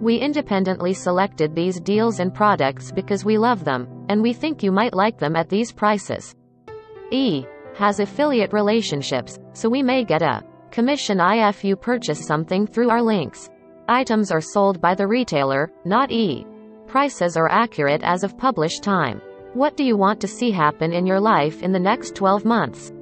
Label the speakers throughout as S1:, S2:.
S1: We independently selected these deals and products because we love them, and we think you might like them at these prices. E. Has affiliate relationships, so we may get a commission if you purchase something through our links. Items are sold by the retailer, not E. Prices are accurate as of published time. What do you want to see happen in your life in the next 12 months?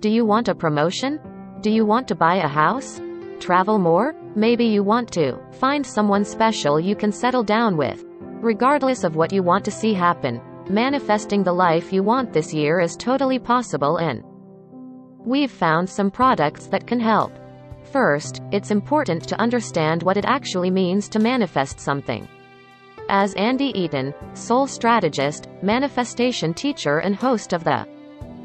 S1: Do you want a promotion? Do you want to buy a house? Travel more? Maybe you want to find someone special you can settle down with. Regardless of what you want to see happen, manifesting the life you want this year is totally possible and we've found some products that can help. First, it's important to understand what it actually means to manifest something. As Andi Eaton, soul strategist, manifestation teacher and host of the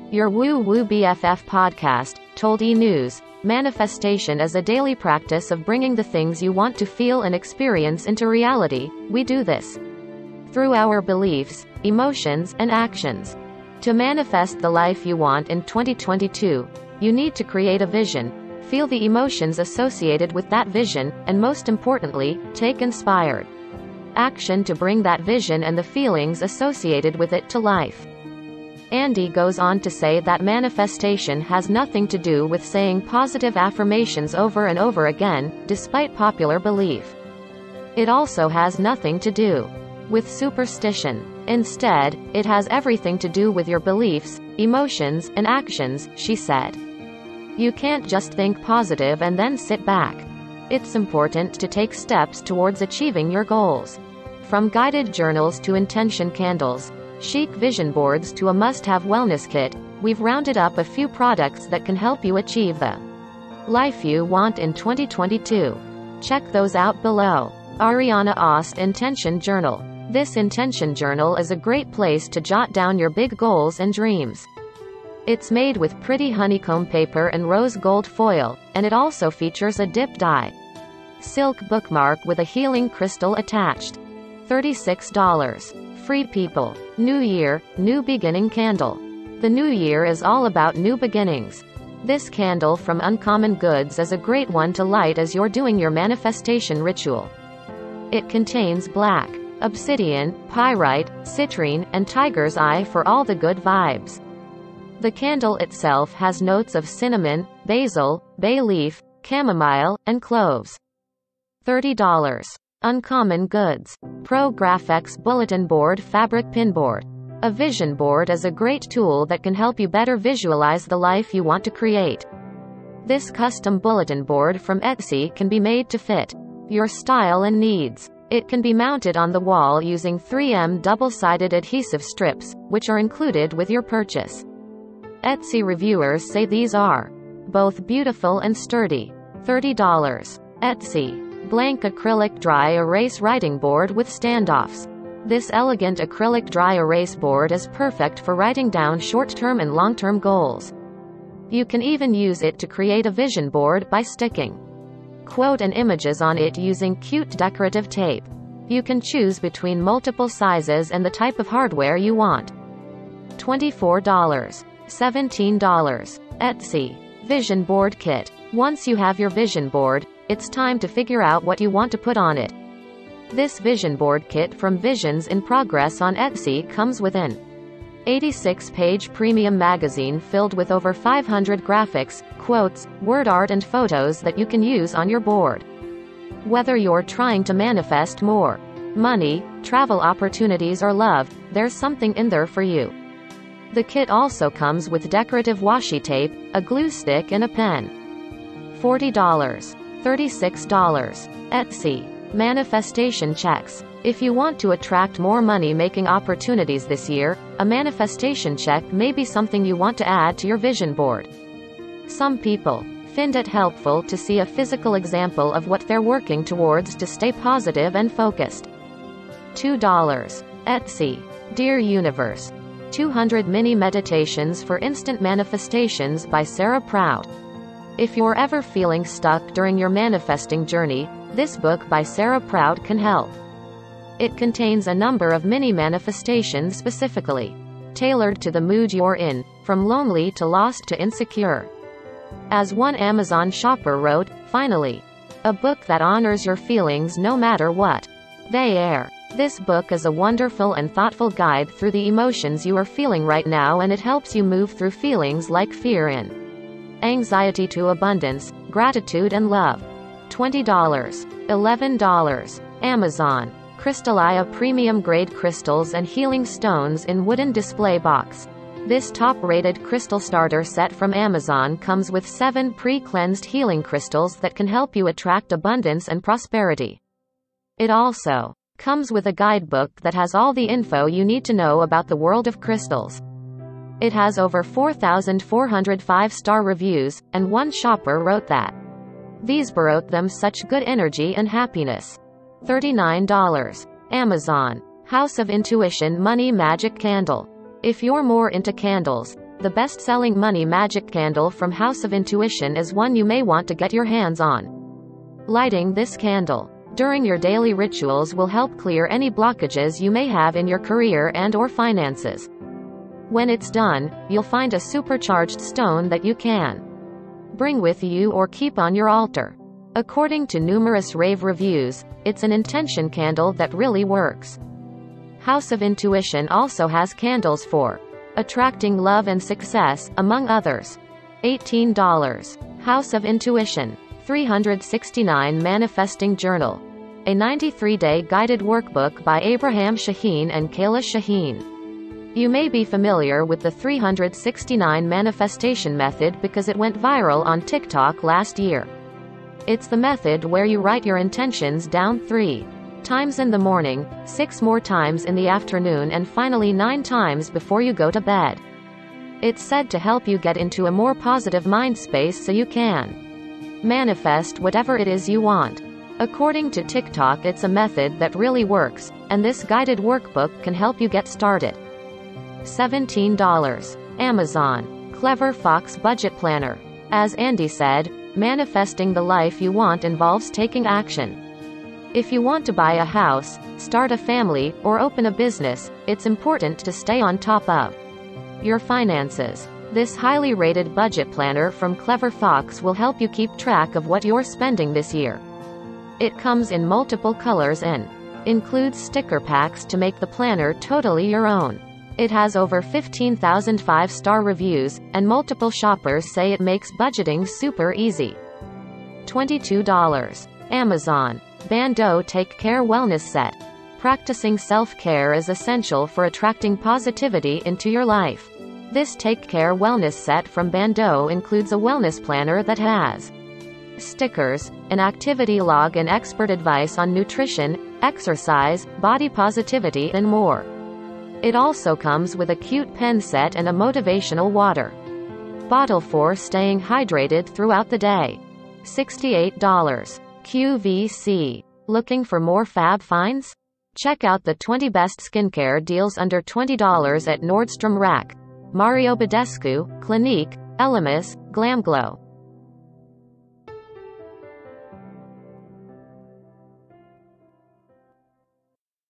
S1: Your Woo Woo BFF podcast, told E! News, manifestation is a daily practice of bringing the things you want to feel and experience into reality. We do this through our beliefs, emotions, and actions. To manifest the life you want in 2022, you need to create a vision, feel the emotions associated with that vision, and most importantly, take inspired action to bring that vision and the feelings associated with it to life. Andi goes on to say that manifestation has nothing to do with saying positive affirmations over and over again, despite popular belief. It also has nothing to do with superstition. Instead, it has everything to do with your beliefs, emotions, and actions, she said. You can't just think positive and then sit back. It's important to take steps towards achieving your goals. From guided journals to intention candles, chic vision boards to a must-have wellness kit, we've rounded up a few products that can help you achieve the life you want in 2022. Check those out below. Ariana Ost Intention Journal. This intention journal is a great place to jot down your big goals and dreams. It's made with pretty honeycomb paper and rose gold foil, and it also features a dip dye silk bookmark with a healing crystal attached. $36. Free people. New Year, New Beginning Candle. The new year is all about new beginnings. This candle from Uncommon Goods is a great one to light as you're doing your manifestation ritual. It contains black, obsidian, pyrite, citrine, and tiger's eye for all the good vibes. The candle itself has notes of cinnamon, basil, bay leaf, chamomile, and cloves. $30. Uncommon Goods. Pro Graphics Bulletin Board Fabric Pinboard. A vision board is a great tool that can help you better visualize the life you want to create. This custom bulletin board from Etsy can be made to fit your style and needs. It can be mounted on the wall using 3M double-sided adhesive strips, which are included with your purchase. Etsy reviewers say these are both beautiful and sturdy. $30. Etsy. Blank acrylic dry erase writing board with standoffs. This elegant acrylic dry erase board is perfect for writing down short-term and long-term goals. You can even use it to create a vision board by sticking quote and images on it using cute decorative tape. You can choose between multiple sizes and the type of hardware you want. $24. $17. Etsy. Vision Board Kit. Once you have your vision board, it's time to figure out what you want to put on it. This vision board kit from Visions in Progress on Etsy comes with an 86-page premium magazine filled with over 500 graphics, quotes, word art and photos that you can use on your board. Whether you're trying to manifest more money, travel opportunities or love, there's something in there for you. The kit also comes with decorative washi tape, a glue stick and a pen. $40. $36. Etsy. Manifestation checks. If you want to attract more money-making opportunities this year, a manifestation check may be something you want to add to your vision board. Some people find it helpful to see a physical example of what they're working towards to stay positive and focused. $2. Etsy. Dear Universe. 200 Mini Meditations for Instant Manifestations by Sarah Prout. If you're ever feeling stuck during your manifesting journey, this book by Sarah Prout can help. It contains a number of mini manifestations specifically tailored to the mood you're in, from lonely to lost to insecure. As one Amazon shopper wrote, finally, A book that honors your feelings no matter what they are. This book is a wonderful and thoughtful guide through the emotions you are feeling right now and it helps you move through feelings like fear and anxiety to abundance, gratitude and love. $20. $11. Amazon. Crystallia Premium Grade Crystals and Healing Stones in Wooden Display Box. This top-rated crystal starter set from Amazon comes with 7 pre-cleansed healing crystals that can help you attract abundance and prosperity. It also comes with a guidebook that has all the info you need to know about the world of crystals. It has over 4,400 five-star reviews, and one shopper wrote that these brought them such good energy and happiness. $39. Amazon. House of Intuition Money Magic Candle. If you're more into candles, the best-selling Money Magic Candle from House of Intuition is one you may want to get your hands on. Lighting this candle during your daily rituals will help clear any blockages you may have in your career and or finances. When it's done, you'll find a supercharged stone that you can bring with you or keep on your altar. According to numerous rave reviews, it's an intention candle that really works. House of Intuition also has candles for attracting love and success, among others. $18. House of Intuition 369 Manifesting Journal. A 93-day guided workbook by Abraham Shaheen and Kayla Shaheen. You may be familiar with the 369 manifestation method because it went viral on TikTok last year. It's the method where you write your intentions down three times in the morning, six more times in the afternoon and finally nine times before you go to bed. It's said to help you get into a more positive mind space so you can manifest whatever it is you want. According to TikTok it's a method that really works, and this guided workbook can help you get started. $17. Amazon. Clever Fox Budget Planner. As Andi said, Manifesting the life you want involves taking action. If you want to buy a house, start a family, or open a business, it's important to stay on top of your finances. This highly rated budget planner from Clever Fox will help you keep track of what you're spending this year. It comes in multiple colors and includes sticker packs to make the planner totally your own. It has over 15,000 five-star reviews, and multiple shoppers say it makes budgeting super easy. $22. Amazon. Bando Take Care Wellness Set. Practicing self-care is essential for attracting positivity into your life. This Take Care Wellness Set from Bando includes a wellness planner that has stickers, an activity log and expert advice on nutrition, exercise, body positivity and more. It also comes with a cute pen set and a motivational water bottle for staying hydrated throughout the day. $68. QVC. Looking for more fab finds? Check out the 20 best skincare deals under $20 at Nordstrom Rack. Mario Badescu, Clinique, Elemis, Glamglow.